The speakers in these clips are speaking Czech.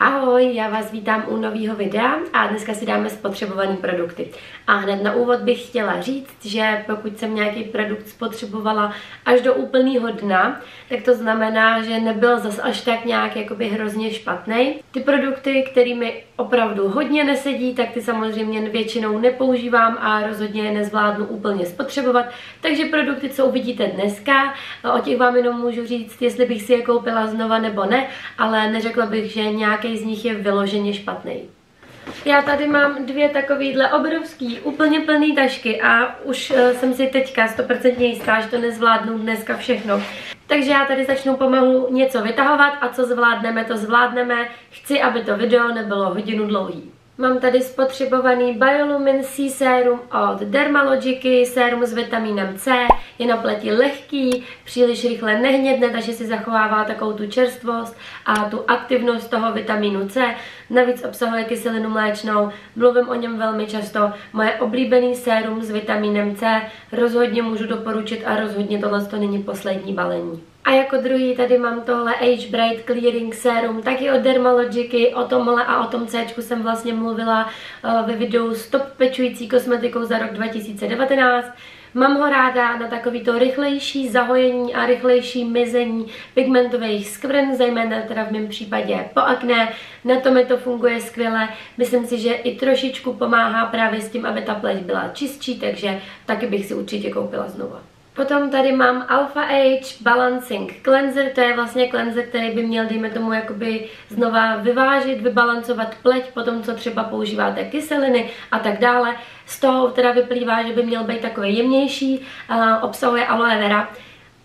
Ahoj, já vás vítám u nového videa a dneska si dáme spotřebované produkty. A hned na úvod bych chtěla říct, že pokud jsem nějaký produkt spotřebovala až do úplného dna, tak to znamená, že nebyl zas až tak nějak jakoby hrozně špatný. Ty produkty, kterými opravdu hodně nesedí, tak ty samozřejmě většinou nepoužívám a rozhodně je nezvládnu úplně spotřebovat. Takže produkty, co uvidíte dneska, o těch vám jenom můžu říct, jestli bych si je koupila znova nebo ne, ale neřekla bych, že nějaký z nich je vyloženě špatný. Já tady mám dvě takovýhle obrovský, úplně plný tašky a už uh, jsem si teďka 100% jistá, že to nezvládnu dneska všechno. Takže já tady začnu pomalu něco vytahovat a co zvládneme, to zvládneme. Chci, aby to video nebylo hodinu dlouhý. Mám tady spotřebovaný Biolumin C sérum od Dermalogiky, sérum s vitamínem C, je na pleti lehký, příliš rychle nehnědne, takže si zachovává takovou tu čerstvost a tu aktivnost toho vitamínu C. Navíc obsahuje kyselinu mléčnou, mluvím o něm velmi často. Moje oblíbený sérum s vitamínem C rozhodně můžu doporučit a rozhodně tohle to není poslední balení. A jako druhý tady mám tohle Age Bright Clearing Serum, taky od Dermalogiky, o tomhle a o tom C jsem vlastně mluvila uh, ve videu Stop pečující kosmetikou za rok 2019. Mám ho ráda na takový to rychlejší zahojení a rychlejší mizení pigmentových skvrn, zejména teda v mém případě po akné. Na to mi to funguje skvěle. Myslím si, že i trošičku pomáhá právě s tím, aby ta pleť byla čistší, takže taky bych si určitě koupila znova. Potom tady mám Alpha Age Balancing Cleanser, to je vlastně cleanser, který by měl, dejme tomu, jakoby znova vyvážit, vybalancovat pleť, potom co třeba používáte kyseliny a tak dále. Z toho teda vyplývá, že by měl být takový jemnější, obsahuje aloe vera.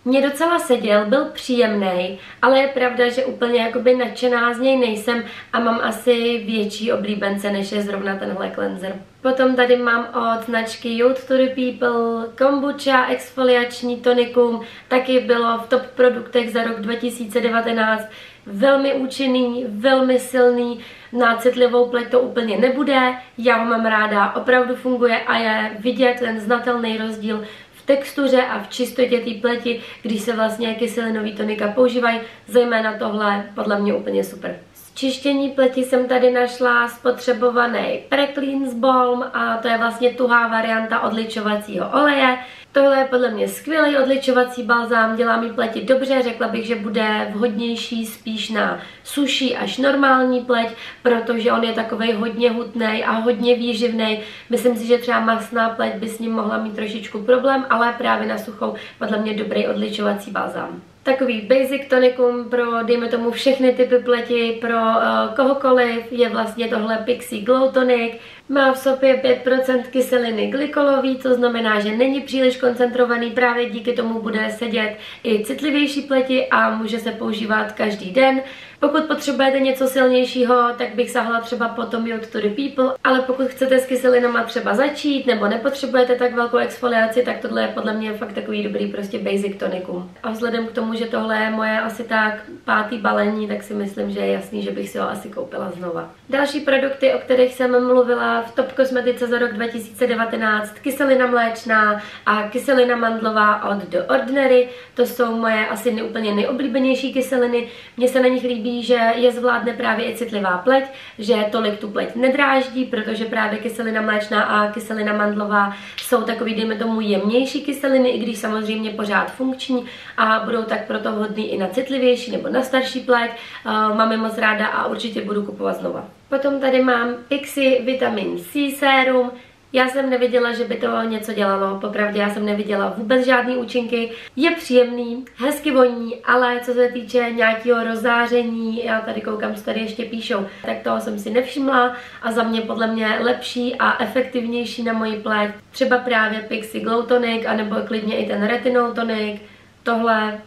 Mě docela seděl, byl příjemný, ale je pravda, že úplně jakoby nadšená z něj nejsem a mám asi větší oblíbence, než je zrovna tenhle cleanser. Potom tady mám od značky Youth to the People kombucha exfoliační tonikum, taky bylo v top produktech za rok 2019. Velmi účinný, velmi silný, na citlivou pleť to úplně nebude, já ho mám ráda, opravdu funguje a je vidět ten znatelný rozdíl textuře a v čistotě té pleti, když se vlastně kyselinový tonika používají, zejména tohle podle mě úplně super. Čištění pleti jsem tady našla spotřebovaný Precleans Balm a to je vlastně tuhá varianta odličovacího oleje. Tohle je podle mě skvělý odličovací balzám, dělá mi pleti dobře, řekla bych, že bude vhodnější spíš na suší až normální pleť, protože on je takovej hodně hutný a hodně výživný. Myslím si, že třeba masná pleť by s ním mohla mít trošičku problém, ale právě na suchou podle mě dobrý odličovací balzám takový basic tonikum pro, dejme tomu, všechny typy pleti, pro uh, kohokoliv, je vlastně tohle Pixie Glow Tonic, má v sobě 5% kyseliny glykolový, to znamená, že není příliš koncentrovaný, právě díky tomu bude sedět i citlivější pleti a může se používat každý den. Pokud potřebujete něco silnějšího, tak bych sahla třeba po Tom Youth to the People, ale pokud chcete s kyselinama třeba začít nebo nepotřebujete tak velkou exfoliaci, tak tohle je podle mě fakt takový dobrý prostě basic tonikum. A vzhledem k tomu, že tohle je moje asi tak pátý balení, tak si myslím, že je jasný, že bych si ho asi koupila znova. Další produkty, o kterých jsem mluvila v Top Kosmetice za rok 2019, kyselina mléčná a kyselina mandlová od The Ordinary. To jsou moje asi neúplně nejoblíbenější kyseliny. Mně se na nich líbí že je zvládne právě i citlivá pleť, že tolik tu pleť nedráždí, protože právě kyselina mléčná a kyselina mandlová jsou takový, dejme tomu, jemnější kyseliny, i když samozřejmě pořád funkční a budou tak proto vhodný i na citlivější nebo na starší pleť. Mám je moc ráda a určitě budu kupovat znova. Potom tady mám Pixi Vitamin C Serum, já jsem neviděla, že by to něco dělalo, popravdě já jsem neviděla vůbec žádný účinky. Je příjemný, hezky voní, ale co se týče nějakého rozáření, já tady koukám, co tady ještě píšou, tak toho jsem si nevšimla a za mě podle mě lepší a efektivnější na moji pleť. Třeba právě Pixi Glow Tonic, anebo klidně i ten Retinol Tonic. Tohle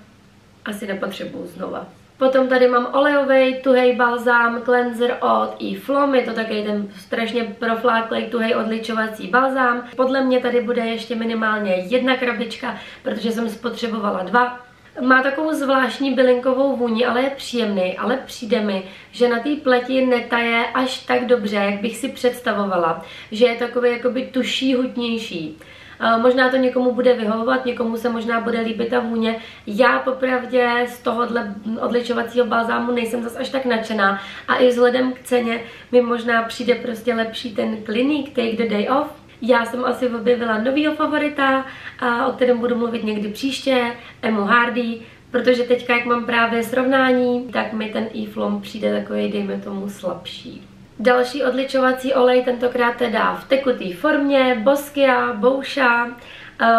asi nepotřebuju znova. Potom tady mám olejový tuhej balzám cleanser od eFlom, je to taky ten strašně profláklý tuhej odličovací balzám. Podle mě tady bude ještě minimálně jedna krabička, protože jsem spotřebovala dva. Má takovou zvláštní bylinkovou vůni, ale je příjemný, ale přijde mi, že na té pleti netaje až tak dobře, jak bych si představovala, že je takový jakoby tuší, hutnější. Možná to někomu bude vyhovovat, někomu se možná bude líbit ta vůně. Já popravdě z tohohle odličovacího balzámu nejsem zas až tak nadšená a i vzhledem k ceně mi možná přijde prostě lepší ten Clinique Take the Day Off. Já jsem asi objevila novýho favorita, o kterém budu mluvit někdy příště, Emu Hardy, protože teďka, jak mám právě srovnání, tak mi ten e přijde takový, dejme tomu, slabší. Další odličovací olej, tentokrát teda v tekutý formě, Boskia, Bouša, uh,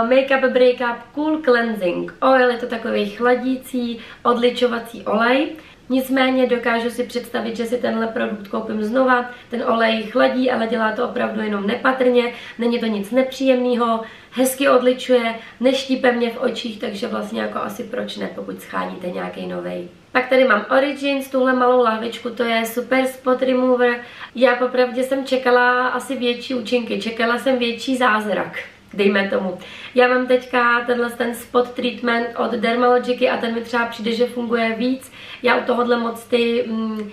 Makeup Breakup Cool Cleansing Oil, je to takový chladící odličovací olej. Nicméně dokážu si představit, že si tenhle produkt koupím znova. Ten olej chladí, ale dělá to opravdu jenom nepatrně. Není to nic nepříjemného, hezky odličuje, neštípe mě v očích, takže vlastně jako asi proč ne, pokud scháníte nějaký novej. Pak tady mám Origins, tuhle malou lahvičku, to je Super Spot Remover. Já popravdě jsem čekala asi větší účinky, čekala jsem větší zázrak dejme tomu. Já mám teďka tenhle ten spot treatment od Dermalogiky a ten mi třeba přijde, že funguje víc. Já u tohohle moc ty mm,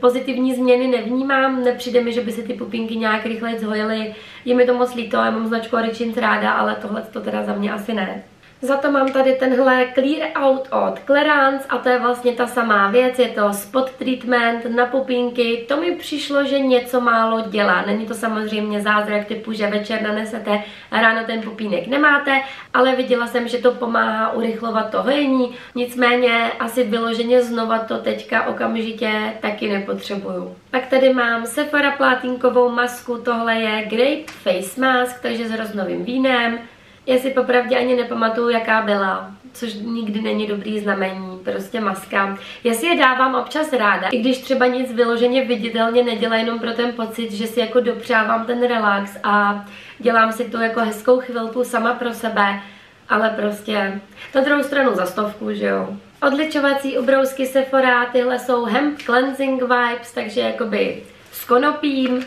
pozitivní změny nevnímám, nepřijde mi, že by se ty pupinky nějak rychle zhojily. Je mi to moc líto, já mám značku Origins ráda, ale tohle to teda za mě asi ne. Za to mám tady tenhle Clear Out od Clarance a to je vlastně ta samá věc, je to spot treatment na pupínky. To mi přišlo, že něco málo dělá. Není to samozřejmě zázrak typu, že večer nanesete ráno ten pupínek nemáte, ale viděla jsem, že to pomáhá urychlovat to hojení. Nicméně asi vyloženě znova to teďka okamžitě taky nepotřebuju. Pak tady mám Sephora plátinkovou masku, tohle je Grape Face Mask, takže s roznovým vínem. Já si popravdě ani nepamatuju, jaká byla, což nikdy není dobrý znamení, prostě maska. Já si je dávám občas ráda, i když třeba nic vyloženě viditelně nedělá jenom pro ten pocit, že si jako dopřávám ten relax a dělám si to jako hezkou chvilku sama pro sebe, ale prostě na druhou stranu za stovku, že jo. Odličovací ubrousky Sephora, tyhle jsou hemp cleansing vibes, takže jakoby s konopím,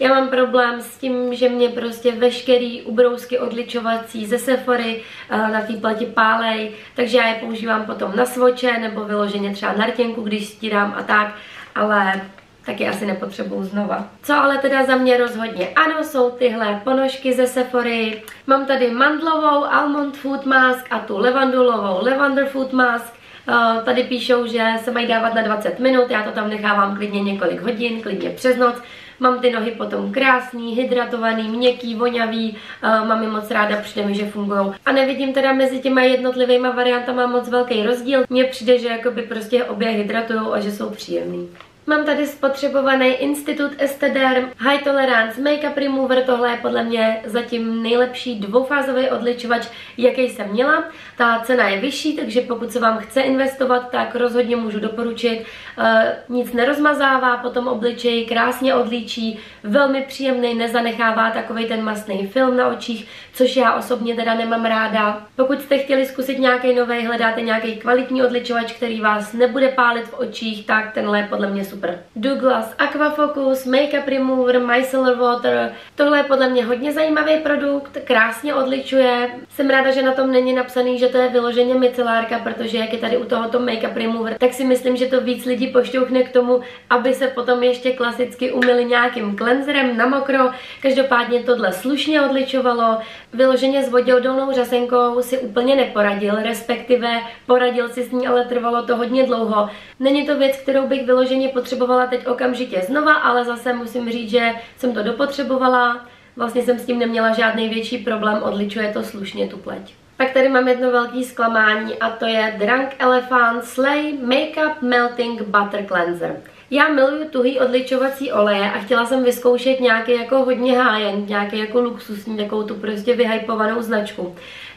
já mám problém s tím, že mě prostě veškerý ubrousky odličovací ze Sephory uh, na té plati pálej, takže já je používám potom na svoče nebo vyloženě třeba na rtěnku, když stírám a tak, ale taky asi nepotřebuju znova. Co ale teda za mě rozhodně ano, jsou tyhle ponožky ze Sephory. Mám tady mandlovou Almond Food Mask a tu levandulovou Lavender Food Mask. Uh, tady píšou, že se mají dávat na 20 minut, já to tam nechávám klidně několik hodin, klidně přes noc. Mám ty nohy potom krásný, hydratovaný, měkký, vonavý, uh, mám je moc ráda, přijde mi, že fungují. A nevidím teda mezi těma jednotlivými variantama moc velký rozdíl. Mně přijde, že jakoby prostě obě hydratují a že jsou příjemný. Mám tady spotřebovaný Institut Estederm High Tolerance Makeup Remover. Tohle je podle mě zatím nejlepší dvoufázový odličovač, jaký jsem měla. Ta cena je vyšší, takže pokud se vám chce investovat, tak rozhodně můžu doporučit. E, nic nerozmazává, potom obličej krásně odlíčí, velmi příjemný, nezanechává takový ten masný film na očích, což já osobně teda nemám ráda. Pokud jste chtěli zkusit nějaký nový, hledáte nějaký kvalitní odličovač, který vás nebude pálit v očích, tak tenhle je podle mě super super. Douglas Aquafocus, Makeup Remover, Micellar Water. Tohle je podle mě hodně zajímavý produkt, krásně odličuje. Jsem ráda, že na tom není napsaný, že to je vyloženě micelárka, protože jak je tady u tohoto Makeup Remover, tak si myslím, že to víc lidí pošťouchne k tomu, aby se potom ještě klasicky umyli nějakým cleanserem na mokro. Každopádně tohle slušně odličovalo. Vyloženě s voděodolnou řasenkou si úplně neporadil, respektive poradil si s ní, ale trvalo to hodně dlouho. Není to věc, kterou bych vyloženě potřebovala potřebovala teď okamžitě znova, ale zase musím říct, že jsem to dopotřebovala. Vlastně jsem s tím neměla žádný větší problém, odličuje to slušně tu pleť. Pak tady mám jedno velké zklamání a to je Drunk Elephant Slay Makeup Melting Butter Cleanser. Já miluju tuhý odličovací oleje a chtěla jsem vyzkoušet nějaký jako hodně hájen, nějaký jako luxusní, takovou tu prostě vyhypovanou značku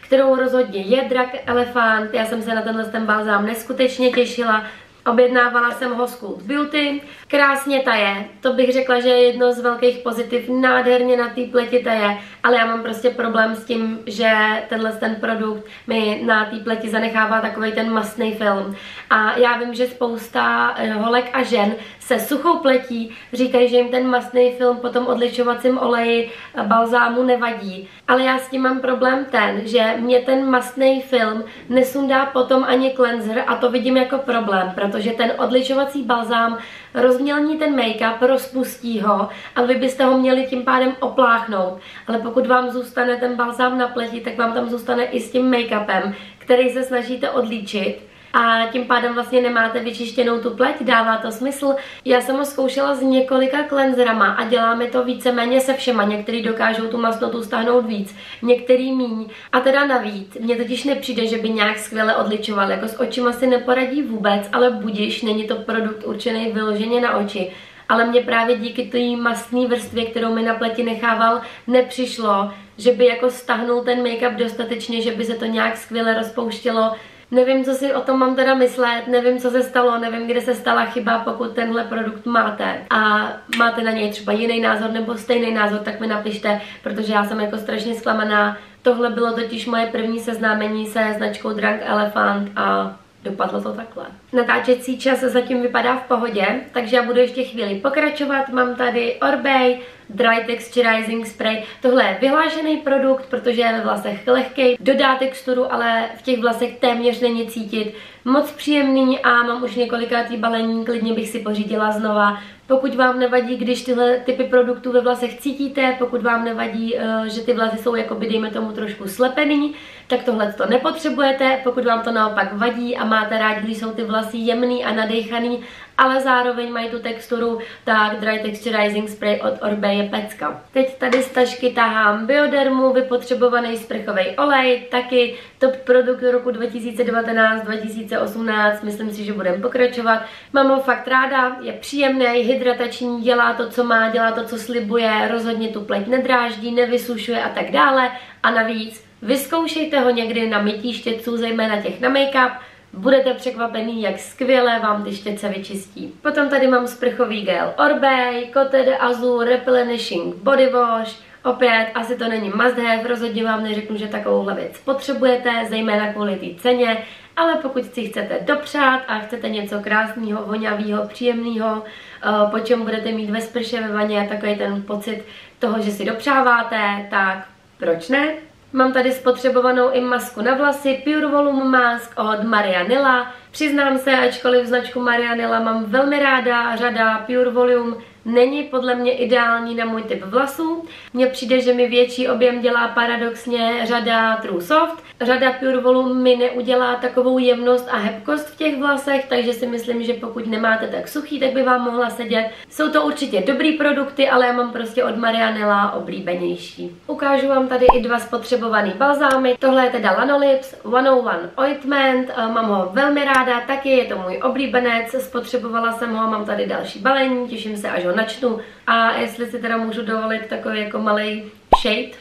kterou rozhodně je Drunk Elephant. Já jsem se na tenhle ten balzám neskutečně těšila. Objednávala jsem ho z Cult Beauty. Krásně taje. To bych řekla, že je jedno z velkých pozitiv. Nádherně na té pleti taje. Ale já mám prostě problém s tím, že tenhle ten produkt mi na té pleti zanechává takový ten masný film. A já vím, že spousta eh, holek a žen se suchou pletí, říkají, že jim ten mastný film po tom odličovacím oleji balzámu nevadí. Ale já s tím mám problém ten, že mě ten mastný film nesundá potom ani cleanser a to vidím jako problém, protože ten odličovací balzám rozmělní ten make-up, rozpustí ho a vy byste ho měli tím pádem opláchnout. Ale pokud vám zůstane ten balzám na pleti, tak vám tam zůstane i s tím make-upem, který se snažíte odlíčit a tím pádem vlastně nemáte vyčištěnou tu pleť, dává to smysl. Já jsem ho zkoušela s několika cleanserama a děláme to víceméně se všema. Některý dokážou tu masnotu stáhnout víc, některý míň. A teda navíc, mně totiž nepřijde, že by nějak skvěle odličoval, jako s očima si neporadí vůbec, ale budiš, není to produkt určený vyloženě na oči ale mě právě díky té mastné vrstvě, kterou mi na pleti nechával, nepřišlo, že by jako stahnul ten make-up dostatečně, že by se to nějak skvěle rozpouštělo, Nevím, co si o tom mám teda myslet, nevím, co se stalo, nevím, kde se stala chyba, pokud tenhle produkt máte a máte na něj třeba jiný názor nebo stejný názor, tak mi napište, protože já jsem jako strašně zklamaná. Tohle bylo totiž moje první seznámení se značkou Drunk Elephant a dopadlo to takhle. Natáčecí čas zatím vypadá v pohodě, takže já budu ještě chvíli pokračovat. Mám tady Orbey, Dry Texturizing Spray. Tohle je vyhlášený produkt, protože je ve vlasech lehký, dodá texturu, ale v těch vlasech téměř není cítit. Moc příjemný a mám už několikátý balení, klidně bych si pořídila znova. Pokud vám nevadí, když tyhle typy produktů ve vlasech cítíte, pokud vám nevadí, eh, že ty vlasy jsou jakoby, dejme tomu, trošku slepený, tak tohle to nepotřebujete. Pokud vám to naopak vadí a máte rád, když jsou ty vlasy jemný a nadechaný, ale zároveň mají tu texturu, tak Dry Texturizing Spray od Orbe je pecka. Teď tady z tašky tahám Biodermu, vypotřebovaný sprchový olej, taky top produkt roku 2019-2018, myslím si, že budeme pokračovat. Mám ho fakt ráda, je příjemný, hydratační, dělá to, co má, dělá to, co slibuje, rozhodně tu pleť nedráždí, nevysušuje a tak dále. A navíc vyzkoušejte ho někdy na mytí štětců, zejména těch na make-up, Budete překvapený, jak skvěle vám ty štětce vyčistí. Potom tady mám sprchový gel Orbey, Cote de Azur Replenishing Body Wash, Opět, asi to není must have, rozhodně vám neřeknu, že takovouhle věc potřebujete, zejména kvůli té ceně, ale pokud si chcete dopřát a chcete něco krásného, vonavého, příjemného, eh, po čem budete mít ve sprše, ve vaně, takový ten pocit toho, že si dopřáváte, tak proč ne? Mám tady spotřebovanou i masku na vlasy, Pure Volume Mask od Marianilla. Přiznám se, ačkoliv značku Marianilla mám velmi ráda, řada Pure Volume není podle mě ideální na můj typ vlasů. Mně přijde, že mi větší objem dělá paradoxně řada True Soft. Řada Pure Volume mi neudělá takovou jemnost a hebkost v těch vlasech, takže si myslím, že pokud nemáte tak suchý, tak by vám mohla sedět. Jsou to určitě dobrý produkty, ale já mám prostě od Marianela oblíbenější. Ukážu vám tady i dva spotřebované balzámy. Tohle je teda Lanolips 101 Ointment, mám ho velmi ráda, taky je to můj oblíbenec, spotřebovala jsem ho, mám tady další balení, těším se, až ho načnu. A jestli si teda můžu dovolit takový jako malý shade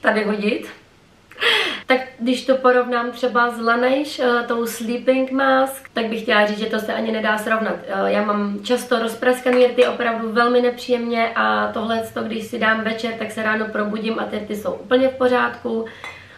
tady hodit, tak když to porovnám třeba s Laneige, eh, tou Sleeping Mask, tak bych chtěla říct, že to se ani nedá srovnat. Eh, já mám často rozpraskané rty opravdu velmi nepříjemně a tohle, když si dám večer, tak se ráno probudím a ty rty jsou úplně v pořádku.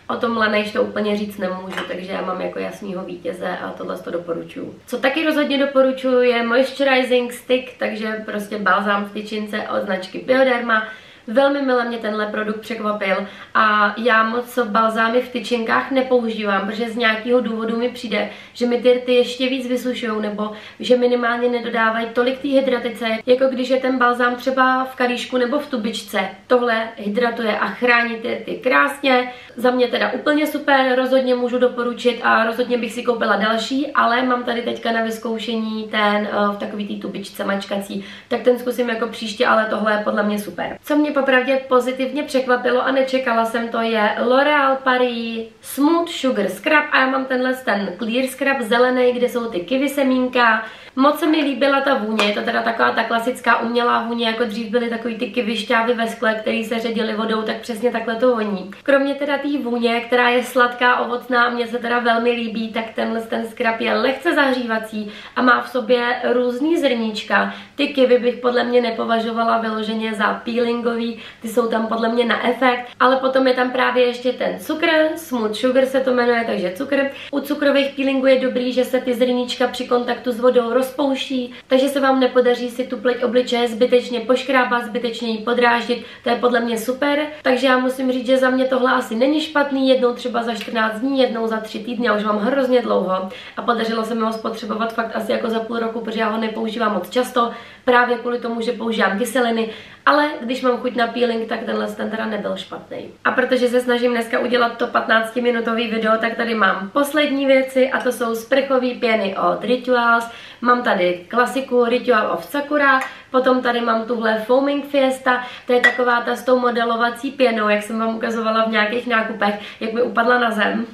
O tom Laneige to úplně říct nemůžu, takže já mám jako jasného vítěze a tohle to doporučuju. Co taky rozhodně doporučuju je Moisturizing Stick, takže prostě balzám v tyčince od značky Bioderma. Velmi mile mě tenhle produkt překvapil a já moc balzámy v tyčinkách nepoužívám, protože z nějakého důvodu mi přijde, že mi ty rty ještě víc vysušují nebo že minimálně nedodávají tolik té hydratace, jako když je ten balzám třeba v kalíšku nebo v tubičce. Tohle hydratuje a chrání ty rty krásně. Za mě teda úplně super, rozhodně můžu doporučit a rozhodně bych si koupila další, ale mám tady teďka na vyzkoušení ten uh, v takový té tubičce mačkací, tak ten zkusím jako příště, ale tohle je podle mě super. Co mě popravdě pozitivně překvapilo a nečekala jsem to je L'Oreal Paris Smooth Sugar Scrub a já mám tenhle ten Clear Scrub zelený, kde jsou ty kivy semínka, Moc se mi líbila ta vůně, je to teda taková ta klasická umělá vůně, jako dřív byly takový ty kivišťávy ve skle, které se ředily vodou, tak přesně takhle to voní. Kromě teda té vůně, která je sladká, ovocná a mně se teda velmi líbí, tak tenhle ten skrap je lehce zahřívací a má v sobě různý zrníčka. Ty kivy bych podle mě nepovažovala vyloženě za peelingový kyselinkový, ty jsou tam podle mě na efekt, ale potom je tam právě ještě ten cukr, smooth sugar se to jmenuje, takže cukr. U cukrových peelingů je dobrý, že se ty zrníčka při kontaktu s vodou rozpouští, takže se vám nepodaří si tu pleť obličeje zbytečně poškrábat, zbytečně ji podráždit, to je podle mě super, takže já musím říct, že za mě tohle asi není špatný, jednou třeba za 14 dní, jednou za 3 týdny, já už mám hrozně dlouho a podařilo se mi ho spotřebovat fakt asi jako za půl roku, protože já ho nepoužívám moc často, právě kvůli tomu, že používám kyseliny, ale když mám chuť na peeling, tak tenhle ten teda nebyl špatný. A protože se snažím dneska udělat to 15 minutový video, tak tady mám poslední věci a to jsou sprchové pěny od Rituals. Mám tady klasiku Ritual of Sakura, potom tady mám tuhle Foaming Fiesta, to je taková ta s tou modelovací pěnou, jak jsem vám ukazovala v nějakých nákupech, jak mi upadla na zem.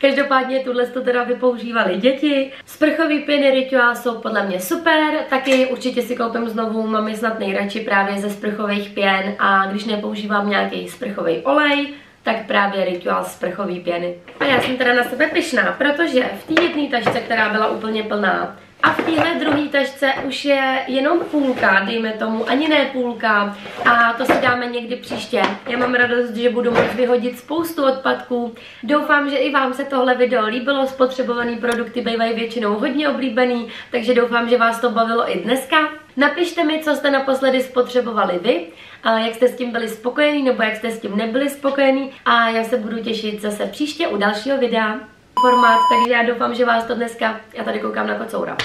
Každopádně tuhle to teda vypoužívali děti. Sprchový pěny Ritual jsou podle mě super, taky určitě si koupím znovu, mám je snad nejradši právě ze sprchových pěn a když nepoužívám nějaký sprchový olej, tak právě Ritual sprchový pěny. A já jsem teda na sebe pyšná, protože v té jedné tašce, která byla úplně plná, a v téhle druhé tašce už je jenom půlka, dejme tomu, ani ne půlka. A to si dáme někdy příště. Já mám radost, že budu moct vyhodit spoustu odpadků. Doufám, že i vám se tohle video líbilo. Spotřebované produkty bývají většinou hodně oblíbený, takže doufám, že vás to bavilo i dneska. Napište mi, co jste naposledy spotřebovali vy, jak jste s tím byli spokojení nebo jak jste s tím nebyli spokojení a já se budu těšit zase příště u dalšího videa formát, takže já doufám, že vás to dneska, já tady koukám na kocoura.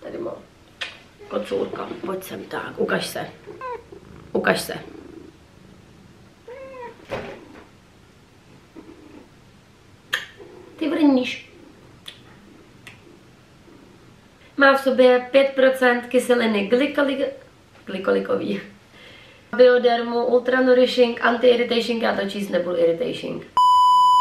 Tady mám kocourka, pojď sem, tak, ukaž se. Ukaž se. Ty vrníš. Má v sobě 5% kyseliny glykoli, glykolikový. Biodermu, Ultra Nourishing, Anti-Irritation, já to číst nebudu irritation.